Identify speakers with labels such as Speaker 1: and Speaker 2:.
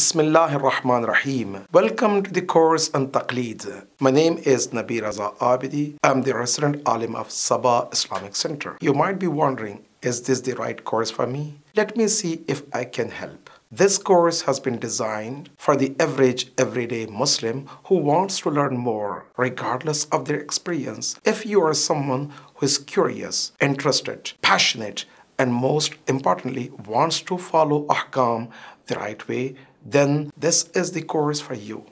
Speaker 1: Bismillah ar-Rahman rahim Welcome to the course on Taqleed. My name is Nabi Raza Abidi. I'm the resident alim of SABA Islamic Center. You might be wondering, is this the right course for me? Let me see if I can help. This course has been designed for the average everyday Muslim who wants to learn more regardless of their experience. If you are someone who is curious, interested, passionate, and most importantly wants to follow ahkam the right way, then this is the course for you.